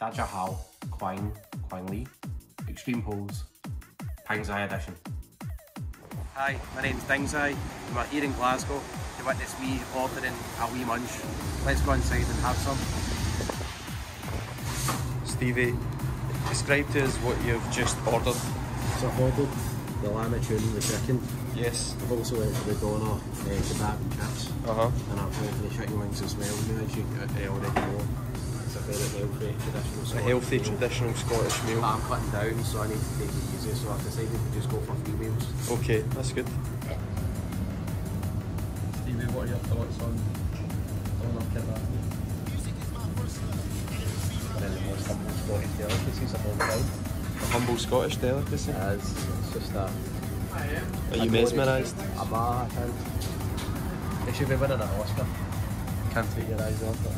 Dajahal Quine Quine Lee Extreme Polls Pangzai edition. Hi, my name's Dingzai. We're here in Glasgow to witness me ordering a wee munch. Let's go inside and have some. Stevie, describe to us what you've just ordered. So I've ordered the llama tune with chicken. Yes. I've also went for the doner uh, kebab and chips. Uh huh. And I've went for the chicken wings as well. You know, as you uh, already know, it's a very healthy traditional A healthy meal. traditional Scottish meal. But I'm cutting down, so I need to take it easy. So I've decided to just go for three meals. Okay, that's good. Stevie, what are your thoughts on on our kebab? The most humble Scottish delicacies of all time. A humble Scottish delicacy. It is. It's just a. Are you mesmerised? I'm a, I can't. They should be winning an Oscar. Can't take your eyes off it.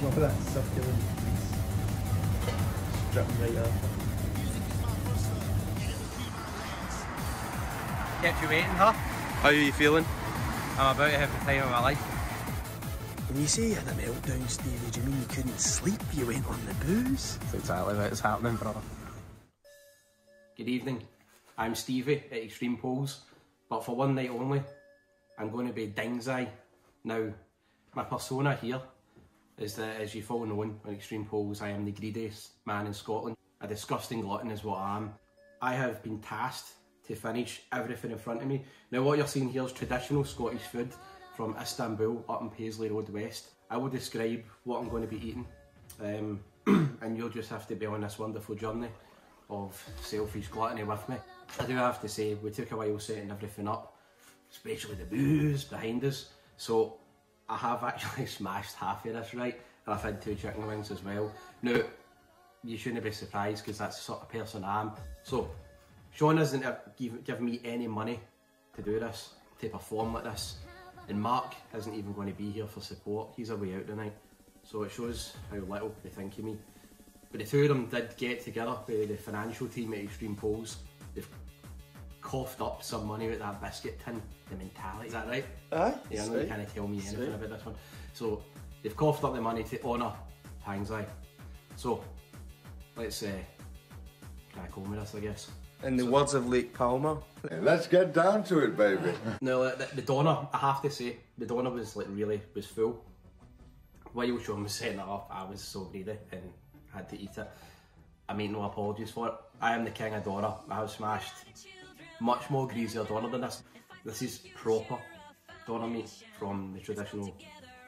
Look at that succulent piece. Dripping uh, right after. Kept you waiting, huh? How are you feeling? I'm about to have the time of my life. When you say you had a meltdown, Stevie, do you mean you couldn't sleep? You went on the booze? That's exactly what's happening, brother. Good evening. I'm Stevie at Extreme Polls, but for one night only, I'm going to be Dingzai. Now, my persona here is that, as you've all known on Extreme Polls, I am the greediest man in Scotland. A disgusting glutton is what I am. I have been tasked to finish everything in front of me. Now, what you're seeing here is traditional Scottish food from Istanbul up in Paisley Road West. I will describe what I'm going to be eating, um, and you'll just have to be on this wonderful journey of selfish gluttony with me. I do have to say, we took a while setting everything up, especially the booze behind us. So I have actually smashed half of this, right? And I've had two chicken wings as well. Now, you shouldn't be surprised because that's the sort of person I am. So, Sean hasn't given give me any money to do this, to perform like this. And Mark isn't even going to be here for support. He's away out tonight. So it shows how little they think of me. But the two of them did get together with the financial team at Extreme Polls. They've coughed up some money with that biscuit tin, the mentality. Is that right? Aye. Yeah, I know you can't tell me anything Sweet. about this one. So they've coughed up the money to honour Pangzai. So let's uh, crack on with this, I guess. In the words of Lake Palmer, Let's get down to it, baby. No, the, the doner, I have to say, the doner was like really was full. While Sean was setting it up, I was so greedy and had to eat it. I mean, no apologies for it. I am the king of doner. I have smashed much more greasier doner than this. This is proper doner meat from the traditional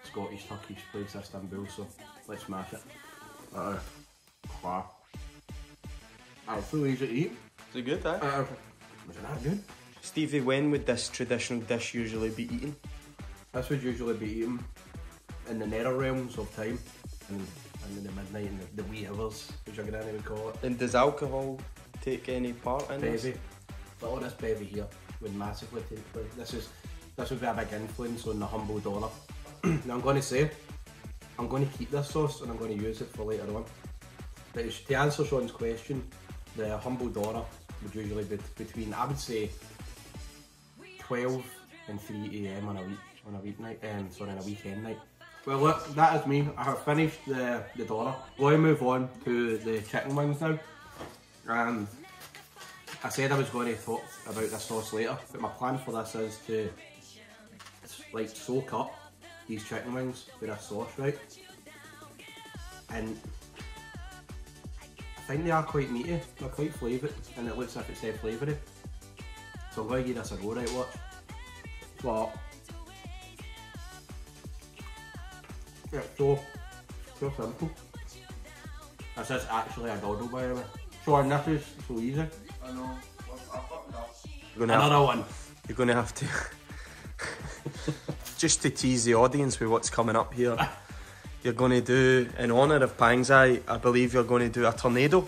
Scottish Turkish place Istanbul. So let's smash it. Uh, wow. So easy to eat. is it good, aye? Uh, was it that good? Stevie, when would this traditional dish usually be eaten? This would usually be eaten in the nether realms of time, and, and in the midnight and the, the wee hours, which I'm gonna call it. And does alcohol take any part in this? But all this bevy here would massively take place. This is this would be a big influence on the humble doner. now I'm going to say, I'm going to keep this sauce and I'm going to use it for later on. But to answer Sean's question, the humble doner would usually be between I would say 12 and 3 a.m. on a week on a weeknight, um, sorry, on a weekend night. Well, look, that is me. I have finished the the doner. Going to move on to the chicken wings now, and I said I was going to talk about this sauce later, but my plan for this is to like soak up these chicken wings with this sauce, right? And I think they are quite meaty. They're quite flavoured, and it looks like it's dead flavoury. So I'm going to give this a go, right? Watch. But yeah, so so simple. This is actually a doddle, by the way. Sean, this is so easy. I know. You're gonna, have, Another one. you're gonna have to. Just to tease the audience with what's coming up here, you're going to do, in honour of Pangzai, I believe you're going to do a tornado.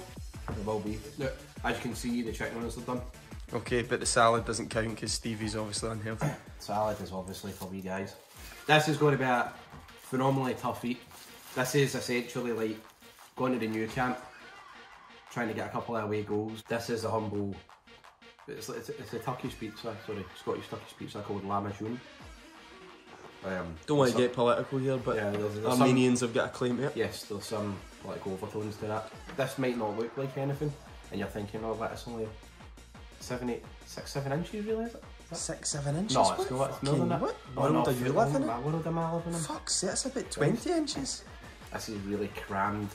It will be. Look, as you can see, the chicken wings are done. Okay, but the salad doesn't count because Stevie's obviously unhealthy. Salad is obviously for we guys. This is going to be a phenomenally tough eat. This is essentially like going to the Nou Camp, trying to get a couple of away goals. This is a humble. It's, it's, it's a Turkish pizza, sorry, Scottish Turkish pizza called La Majoun. Um, Don't want to some- get political here, but Yeah, there's- there's some- Armenians have got a claim to it. Yes, there's some like overtones to that. This might not look like anything, and you're thinking, oh, that's only seven, eight, six, seven inches, really? Is it? Six, seven inches. No, What it's not. It's more than fucking- that. What Oh, world no, are you foot living in? What world am I living in? Fuck's sake, that's about 20 inches. This is really crammed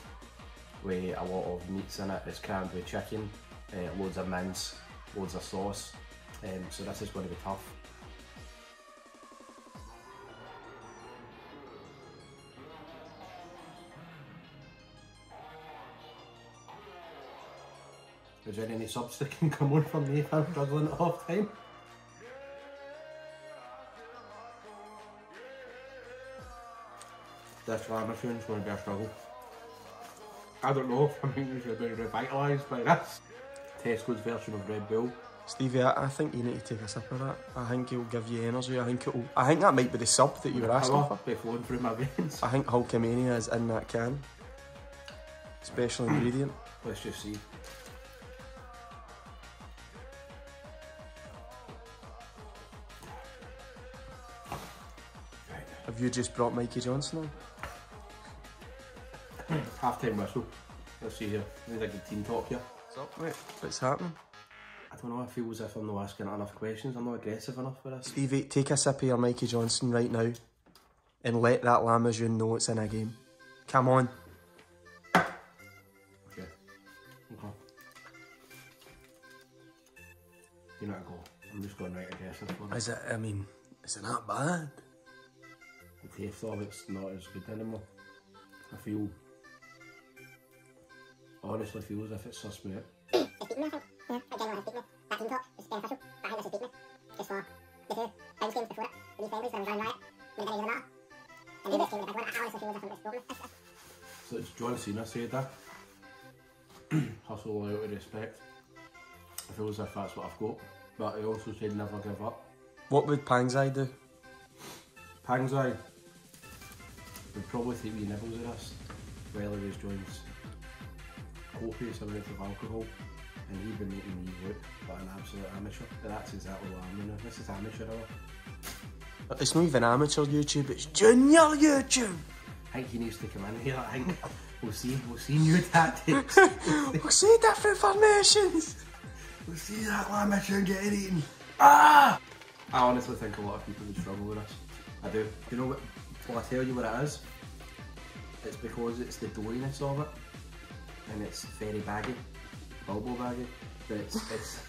with a lot of meats in it. It's crammed with chicken, uh, loads of mince, loads of sauce. Um, so this is going to be tough. Is there any subs that can come on from me if I'm struggling at half time? This llama tune's going to be a struggle. I don't know if I mean we should be revitalised by this. Tesco's version of Red Bull. Stevie, I, I think you need to take a sip of that. I think it'll give you energy. I think it'll. I think that might be the sub that you were asking for. be flowing through my veins. I think Hulkamania is in that can. Special hmm. ingredient. Let's just see. Have you just brought Mikey Johnson on? Half time whistle. Let's see here. We need a good team talk here. What's up, mate? What's happening? I don't know, I feel as if I'm not asking enough questions. I'm not aggressive enough for this. Stevie, take a sip of your Mikey Johnson right now and let that Lamazune know it's in a game. Come on. Okay. Okay. You know what, go. I'm just going right aggressive for it. Is it, I mean, is it that bad? The taste of it's not as good anymore. I feel. I honestly feel as if it's so it's John Cena said that. Hustle, loyalty, respect. I feel as if that's what I've got. But he also said never give up. What would Pangzai do? Pangzai would probably take wee nibbles of this while he was joins copious amounts of alcohol and he'd be making me look like an absolute amateur. But that's exactly what I'm doing. This is amateur hour. It's not even amateur YouTube, it's junior YouTube. I think he needs to come in here. I think we'll see we'll see new tactics. We'll see different formations. we'll see that amateur getting eaten. Ah! I honestly think a lot of people would struggle with this. I do. You know what? Well, I tell you what it is. It's because it's the doughiness of it, and it's very baggy, bulbo baggy. But it's it's.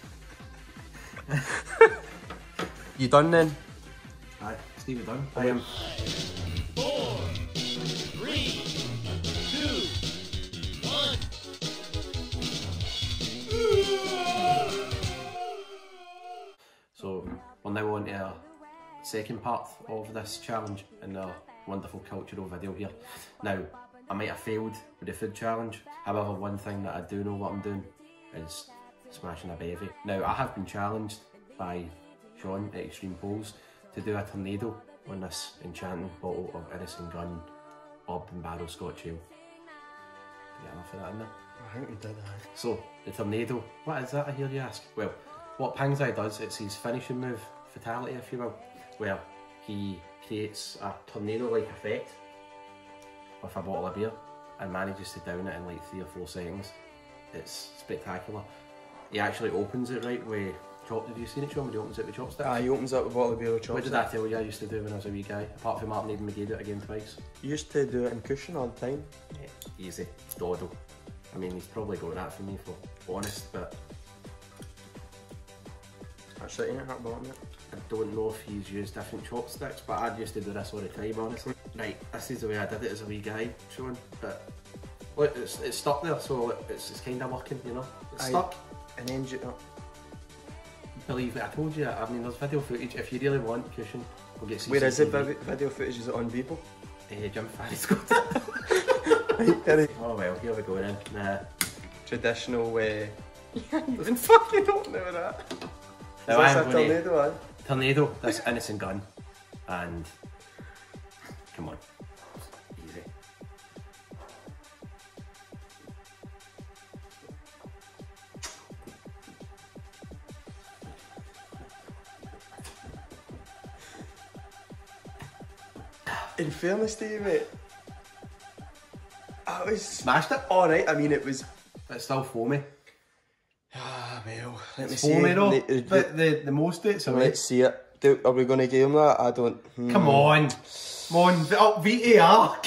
You done then? Aye, Stevie Dunn. I am. Four, three, two, one. So we're now on to our second part of this challenge and our wonderful cultural video here. Now, I might have failed with the food challenge, however one thing that I do know what I'm doing is smashing a bevy. Now, I have been challenged by Sean at Extreme Polls to do a tornado on this enchanting bottle of Innis & Gunn Bob and Barrel Scotch Ale. Get enough of that in there. I think we did that. So, the tornado, what is that I hear you ask? Well, what Pangzai does, it's his finishing move, fatality if you will, where he creates a tornado-like effect with a bottle of beer and manages to down it in like three or four seconds. It's spectacular. He actually opens it right with chop. Have you seen it, Sean? When he opens it with chopsticks? Ah, he opens up a bottle of beer with What chocolate. did I tell you I used to do when I was a wee guy? Apart from Martin Eden McGee, it again twice. You used to do it in cushion all the time. Yeah, easy, doddle. I mean, he's probably got that for me for honest, but That's it, ain't it? That bottom it. I don't know if he's used different chopsticks, but I used to do this all the time, honestly. Right, this is the way I did it as a wee guy, Sean, but look, it's, it's stuck there, so it's, it's kind of working, you know? It's Aye. stuck. And then you, oh, Believe me, I told you, I mean, there's video footage. If you really want cushion, we'll get where is the vi- video footage? Is it on Bebo? Uh, Jim Farry's got it. Oh well, here we go then. Nah. traditional way. Uh... you fucking don't know that. Now this I'm a tornado, eh? Tornado, this Innis & Gunn, and come on, easy. in fairness, Stevie, I was Smashed it. alright. I mean, it was. It's still foamy. Well, let me see. foamy though. Let- uh, But the, the most it's away. Let's see it. Do, are we going to give him that? I don't. hmm, Come on. Come on. V- Oh, VAR.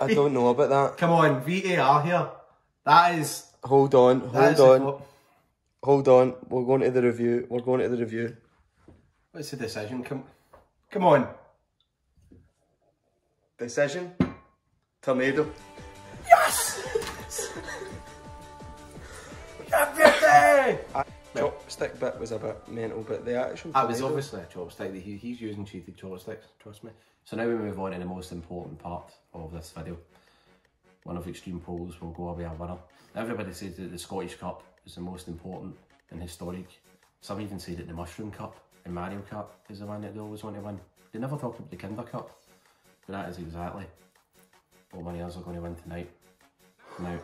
I don't know about that. Come on, VAR here. That is. Hold on, hold on, hold on. We're going to the review. We're going to the review. What's the decision? Come, come on. Decision. Tomato. Chopstick bit was a bit mental, but the actual. That was obviously a chopstick he, he's using cheated chopsticks, trust me. So now we move on to the most important part of this video. One of Extreme Polls will go away a winner. Everybody says that the Scottish Cup is the most important and historic. Some even say that the Mushroom Cup and Mario Cup is the one that they always want to win. They never talk about the Kinder Cup, but that is exactly what one of us are going to win tonight. Now,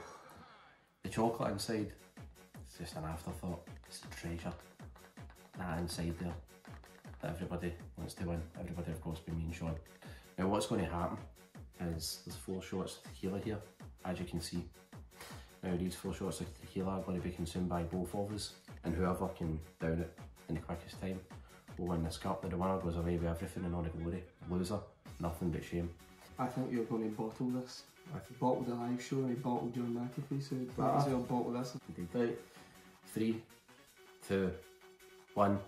the chocolate inside, just an afterthought. It's a treasure. That inside there that everybody wants to win. Everybody, of course, being me and Sean. Now, what's going to happen is there's four shots of tequila here, as you can see. Now, these four shots of tequila are going to be consumed by both of us, and whoever can down it in the quickest time will win this cup. Now, the winner goes away with everything and all the glory. Loser, nothing but shame. I think you're going to bottle this. I bottled the live show and he bottled John McAfee, so might Ah. as well bottle this. Indeed. Right. Three, two, one.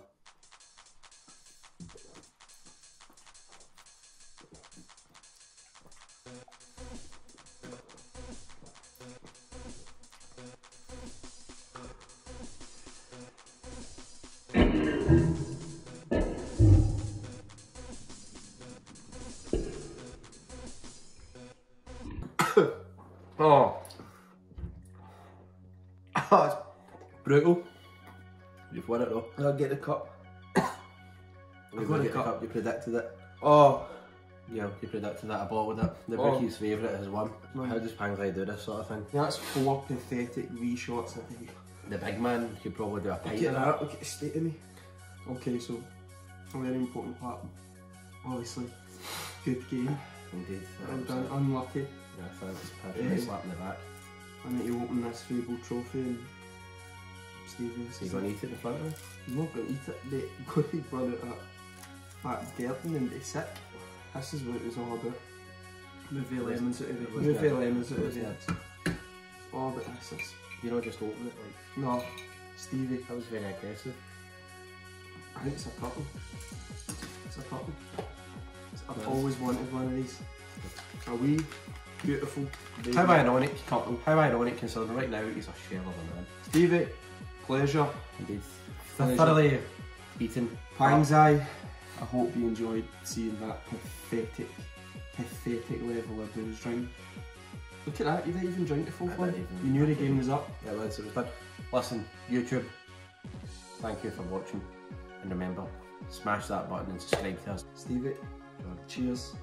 I'll get the cup. You've got got a it cup. You predicted it. Oh, Yeah, you predicted that. I bought with it. The Oh. Bricky's favourite has won. Mm. How does Pangzai do this sort of thing? that's four pathetic wee shots, I think. The big man could probably do a pint Look at that, look at the state of me. Okay, so, a very important part. Obviously, good game. Indeed. Well that done, unlucky. Yeah, thanks. Perfect Eh. slap in the back. I need to open this Fable trophy and Stevie, this So you is going to eat it in the front of me? I'm not going to eat it, mate. I'm going to run it up Fat Gerton and be sick. This is what it was all about. Move the lemons out of it. was Move the lemons out What of was it. All about this is. You know, just open it like. No, Stevie, That was very aggressive. I think it's a couple. It's a couple. I've Nice. always wanted one of these. A wee, beautiful baby. How ironic, couple. How ironic considering right now he's a shell of a man. Stevie, pleasure. Indeed. Pleasure. Thoroughly eaten. Pangzai, I hope you enjoyed seeing that pathetic, pathetic level of booze drink. Look at that, you didn't even drink the full I one. didn't even- You knew the game was up. Yeah, was, it was done. Listen, YouTube, thank you for watching. And remember, smash that button and subscribe to us. Stevie, cheers.